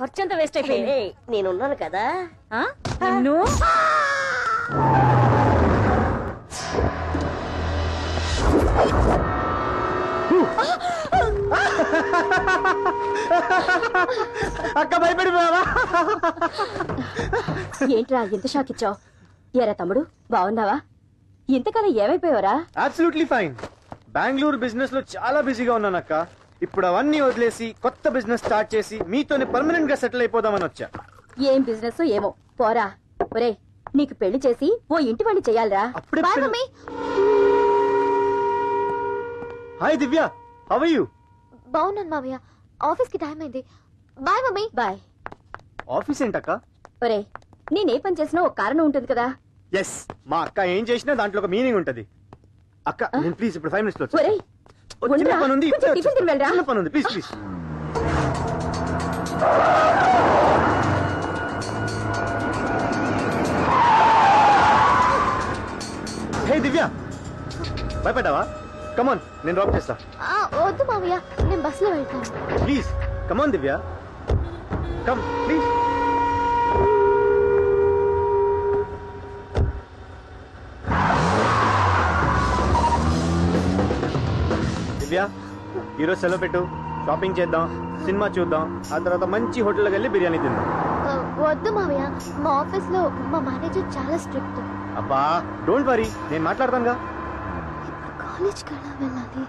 ఖర్చు అంతా వేస్ట్ అయిపోయింది నేనున్నాను కదా. ఆ? నిన్ను? అక్క భయపడిపోయావా? ఏంట్రా ఎంత షాక్ ఇచ్చావు? ఎరా తమ్ముడు బాగున్నావా? ఇంతకాలం ఏమైపోయావరా? అబ్సల్యూట్లీ ఫైన్ బెంగళూరు బిజినెస్లో చాలా బిజీగా ఉన్నాను అక్క ఇప్పుడు అవన్నీ వదిలేసి కొత్త బిజినెస్ స్టార్ట్ చేసి మీతోనే పర్మనెంట్గా సెటిల్ అయిపోదామని వచ్చా. ఏం బిజినెస్ ఏమో. పోరా. ఒరే నీకు పెళ్ళి చేసి ఓ ఇంటి అప్పుడే పెళ్ళి- mummy hi Divya how you బాగున్నాను మావయ్య. ఆఫీస్కి టైం అయింది. Bye mummy. బాయ్. ఆఫీస్ ఏంటక్క? ఒరే నేనే పని చేసినా ఒక కారణం ఉంటుంది కదా. ఎస్ మా అక్క ఏం చేసినా దాంట్లో ఒక మీనింగ్ ఉంటది. అక్క నేను ప్లీజ్ ఇప్పుడు ఫైవ్ మినిట్స్లో ఒరే చిన్న? పని ఉంది? చిన్న పని ఉంది ప్లీజ్ ప్లీజ్. హే దివ్య. భయపడ్డావా? కమాన్ నేను డ్రాప్ చేస్తా. వద్దు మావయ్య నేను బస్సులో వెళ్తాను. Please come on Divya. Come please ఈరోజు సెలవు పెట్టు. షాపింగ్ చేద్దాం సినిమా చూద్దాం ఆ తర్వాత మంచి హోటల్కి వెళ్ళి బిర్యానీ తిందాం. వద్దు మావయ్య మా ఆఫీస్లో మా మేనేజర్ చాలా స్ట్రిక్ట్. అబ్బా డోంట్ వరీ నేను మాట్లాడతానుగా. కాలేజ్కి ఎలా వెళ్ళాలి?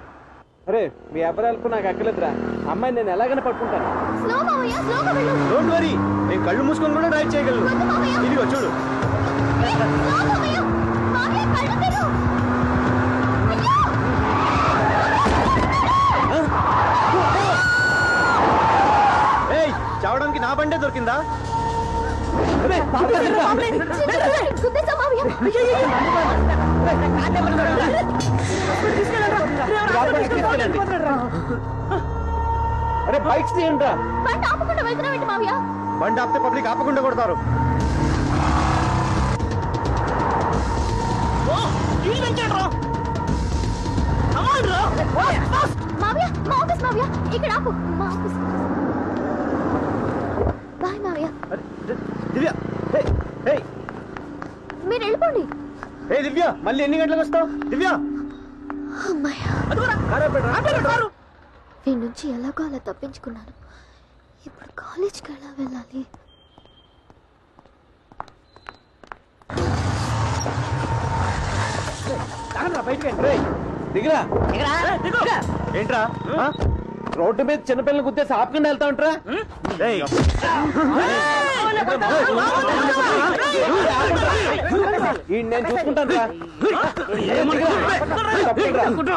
అరే మీ అబ్బరాలకు నాకు అక్కలేదురా అమ్మాయి నేను ఎలాగైనా పట్టుకుంటాను. స్లో మావయ్య స్లోగా వెళ్ళు. డోంట్ వరీ నేను కళ్ళు మూసుకొని కూడా డ్రైవ్ చేయగలను. ఇదిగో చూడు. స్లో మావయ్య మావయ్య కళ్ళు తెరు బండే దొరికిందా? అరే బైక్స్ తీయండి బండి ఆపకుండా వెళ్తున్నావేంటి మావయ్య బండి ఆపితే పబ్లిక్ ఆపకుండా కొడతారు మావయ్య మా ఆఫీస్ మావయ్య ఇక్కడ ఆపు మా ఆఫీస్ బాయ్ మావయ్య అరే, ది- దివ్య మీరు వెళ్ళిపోండి. హే దివ్య మళ్ళీ ఎన్ని గంటలకు వస్తావు? దివ్య. వీడి నుంచి ఎలాగో అలా తప్పించుకున్నాను. ఇప్పుడు కాలేజ్కి ఎలా వెళ్ళాలి? రేయ్, దిగురా. ఏంట్రా ఆ? రోడ్డు మీద చిన్నపిల్లలు గుద్దేసి ఆపకుండా వెళ్తా ఉంటారా. ఈ నేను చూసుకుంటాను రా తప్పకుండా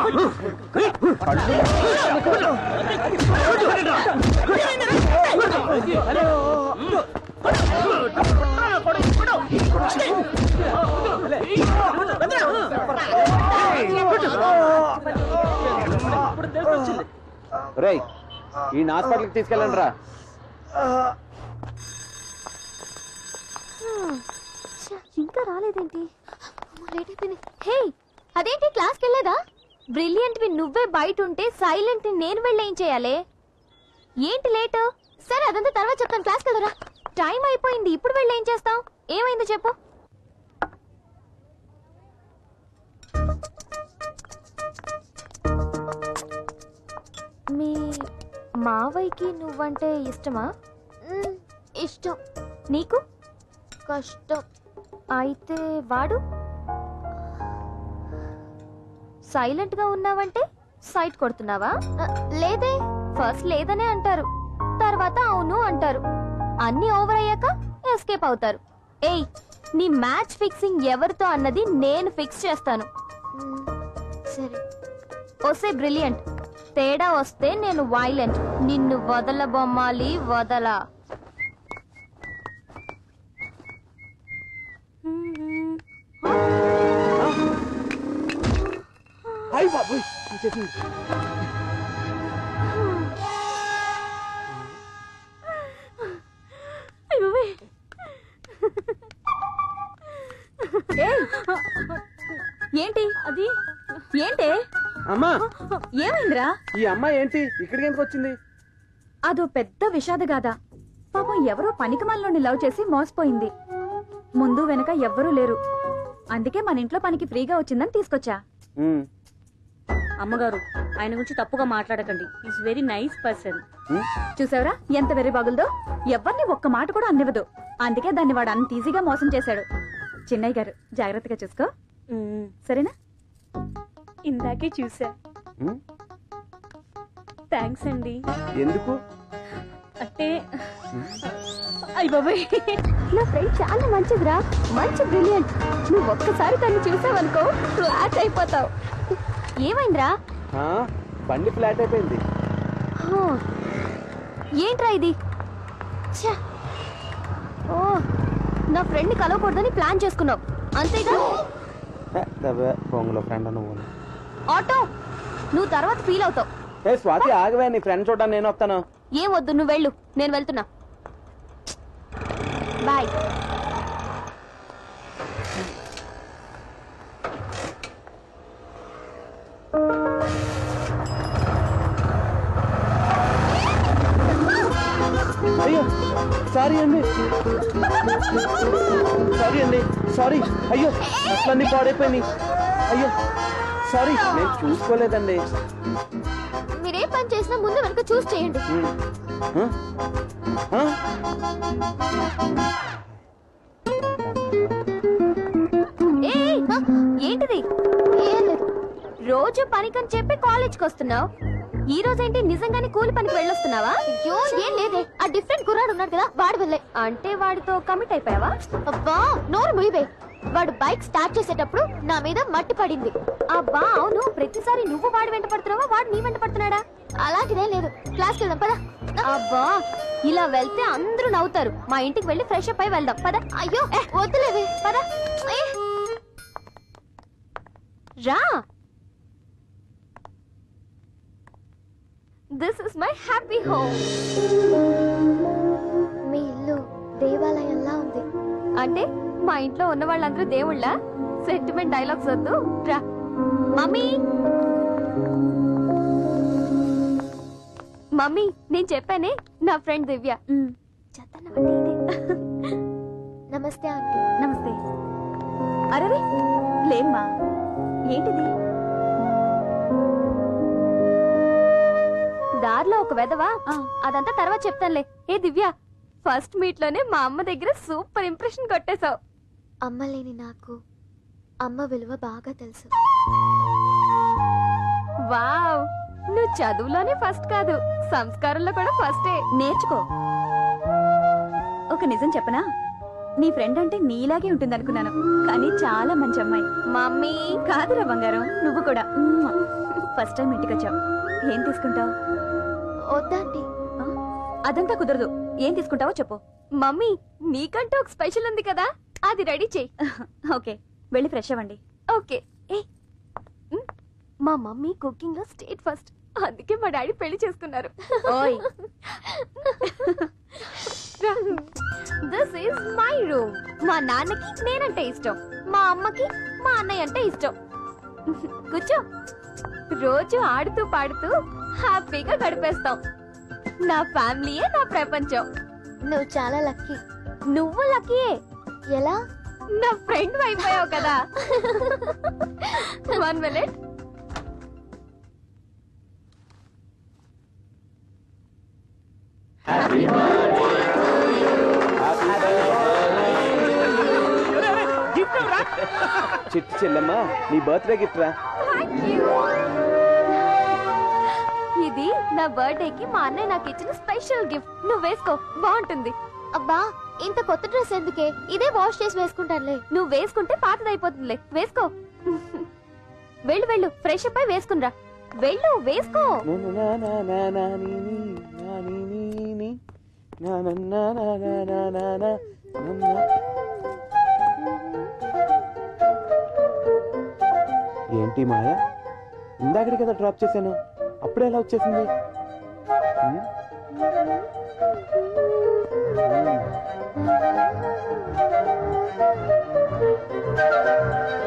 రే ఈ హాస్పిటల్కి తీసుకెళ్ళండి రా. ఇంకా రాలేదేంటి? హే అదేంటి క్లాస్కి వెళ్ళేదా? బ్రిలియంట్ వి నువ్వే బయట ఉంటే సైలెంట్ నేను వెళ్ళి ఏం చేయాలి? ఏంటి లేట్? సరే అదంతా తర్వాత చెప్తాను క్లాస్కి వెళ్ళరా. టైం అయిపోయింది ఇప్పుడు వెళ్ళి ఏం చేస్తావు? ఏమైందో చెప్పు. మావయ్యకి నువ్వంటే ఇష్టమా? ఇష్టం. నీకు? కష్టం. అయితే వాడు? సైలెంట్గా ఉన్నావంటే సైట్ కొడుతున్నావా? లేదే. ఫస్ట్ లేదనే అంటారు. తర్వాత అవును అంటారు. అన్ని ఓవర్ అయ్యాక ఎస్కేప్ అవుతారు. ఏయ్ నీ మ్యాచ్ ఫిక్సింగ్ ఎవరితో అన్నది నేను ఫిక్స్ చేస్తాను. సరే. వస్తే బ్రిలియంట్. తేడా వస్తే నేను వైలెంట్ నిన్ను వదల బొమ్మాలి వదలా. ఏంటి? అది? ఏంటి? అమ్మా! ఏమైందిరా? ఈ అమ్మాయి ఏంటి? ఇక్కడికి ఎందుకు వచ్చింది? అదో పెద్ద విషాద గాథ. పాపం ఎవరో పనికిమాలని లవ్ చేసి మోసపోయింది. ముందు వెనక ఎవ్వరూ లేరు. అందుకే మన ఇంట్లో పనికి ఫ్రీగా వచ్చిందని తీసుకొచ్చా. అమ్మగారు ఆయన గురించి తప్పుగా మాట్లాడకండి. Is very nice person. చూసావరా? ఎంత వెర్రి బాగులదో ఎవరిని ఒక్క మాట కూడా అన్నివ్వదు. అందుకే దాన్ని వాడు అంత ఈజీగా మోసం చేశాడు. చిన్నయ్య గారు జాగ్రత్తగా చూసుకో. సరేనా? ఇందాకే చూసా థ్యాంక్స్ అండి. ఎందుకు? అంటే అయ్య బాబాయ్. నా ఫ్రెండ్ చాలా మంచిదిరా. మంచి బ్రిలియంట్ నువ్వు ఒక్కసారి తను చూసావనుకో ఫ్లాట్ అయిపోతావు. ఏమైందిరా? ఆ, బండి ఫ్లాట్ అయిపోయింది. హో. ఏంట్రా ఇది? ఛ! ఓ నా ఫ్రెండ్ కలవకూడదని ప్లాన్ చేసుకున్నావు. అంతేగా? ఫ్రెండ్ నువ్వు ఆటో. నువ్వు తర్వాత ఫీల్ అవుతావు. ఏ స్వాతి ఆగవే నీ ఫ్రెండ్ చూడడానికి నేను వస్తాను. ఏం వద్దు నువ్వు వెళ్ళు. నేను వెళ్తున్నా. బాయ్ అయ్యో సారీ అండి. సారీ అండి సారీ అయ్యో అట్లన్నీ పాడైపోయినాయి. అయ్యో. సారీ నేను చూసుకోలేదండి. మీరే పని చేసినా ముందు వెనక చూస్ చేయండి? ఏయ్, ఆ, ఏంటిది? రోజు పనికని చెప్పి కాలేజ్కి వస్తున్నావు ఈ రోజు ఏంటి నిజంగానే కూలి పనికి వెళ్ళొస్తున్నావా? అయ్యో ఏం లేదే. ఆ డిఫరెంట్ కుర్రాడు ఉన్నాడు కదా వాడు వెళ్ళే. అంటే వాడితో కమిట్ అయిపోయావా? అబ్బా నోరు ముయివే వాడు బైక్ స్టార్ట్ చేసేటప్పుడు నా మీద మట్టి పడింది. అబ్బా అవును ప్రతిసారి నువ్వు వాడి వెంట పడుతున్నావా వాడు నీ వెంట పడుతున్నాడా? అలాంటిదే లేదు. క్లాస్కి వెళ్దాం పద. అబ్బా ఇలా వెళ్తే అందరూ నవ్వుతారు. మా ఇంటికి వెళ్ళి ఫ్రెష్ అప్ అయి వెళ్దాం. పద. అయ్యో వద్దులేవే. పద. రా. This is my happy home మీ ఇల్లు దేవాలయంలా ఉంది. అంటే? మా ఇంట్లో ఉన్న వాళ్ళందరూ దేవుళ్ళ? సెంటిమెంట్ డైలాగ్స్ వద్దు. రా. మమ్మీ! మమ్మీ నేను చెప్పానే నా ఫ్రెండ్ దివ్య. నమస్తే ఆంటీ. నమస్తే. అరే లేమ్మా. ఏంటిది? దారిలో ఒక వెదవా అదంతా తర్వాత చెప్తానులే. ఏ దివ్య ఫస్ట్ మీట్లోనే మా అమ్మ దగ్గర సూపర్ ఇంప్రెషన్ కొట్టేశావు. అమ్మ లేని నాకు అమ్మ విలువ బాగా తెలుసు. వావ్! నువ్వు చదువులోనే ఫస్ట్ కాదు సంస్కారంలో కూడా ఫస్టే. నేర్చుకో. ఒక నిజం చెప్పనా? నీ ఫ్రెండ్ అంటే నీలాగే ఉంటుంది అనుకున్నాను కానీ చాలా మంచి అమ్మాయి. మమ్మీ! కాదురా బంగారం నువ్వు కూడా. ఫస్ట్ టైం ఇంటికి వచ్చావు ఏం తీసుకుంటావు? వద్దాంటీ అదంతా కుదరదు. ఏం తీసుకుంటావో చెప్పు. మమ్మీ నీకంటూ ఒక స్పెషల్ ఉంది కదా? అది రెడీ చెయ్యి ఓకే వెళ్ళి ఫ్రెష్ అవ్వండి. ఓకే. ఏ మ్, మా మమ్మీ కుకింగ్లో స్టేట్ ఫస్ట్. అందుకే మా డాడీ పెళ్ళి చేసుకున్నారు. ఓయ్. దిస్ ఈస్ మై రూమ్ మా నాన్నకి నేనంటే ఇష్టం. మా అమ్మకి మా అన్నయ్య అంటే ఇష్టం. కూర్చో. రోజు ఆడుతూ పాడుతూ హ్యాపీగా గడిపేస్తాం. నా ఫ్యామిలీయే నా ప్రపంచం. నువ్వు చాలా లక్కీ. నువ్వు లక్కీయే. ఎలా? నా ఫ్రెండ్ అయిపోయావు కదా. One minute. చిట్టి చెల్లెమ్మ నీ బర్త్డే గిఫ్ట్ రా. ఇది నా బర్త్డే కి మా అన్నయ్య నాకు ఇచ్చిన స్పెషల్ గిఫ్ట్ నువ్వు వేసుకో బాగుంటుంది. అబ్బా ఇంత కొత్త డ్రెస్ ఎందుకే? ఇదే వాష్ చేసి వేసుకుంటానులే. నువ్వు వేసుకుంటే పాతదైపోతుందిలే. వేసుకో. వెళ్ళు వెళ్ళు. ఫ్రెష్ అప్ అయి వేసుకునిరా. వెళ్ళు వేసుకో. ఏంటి మాయ? ఇందాకటి కదా డ్రాప్ చేశాను. అప్పుడే ఎలా వచ్చేసింది? thank you.